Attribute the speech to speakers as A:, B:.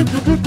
A: Ha ha ha!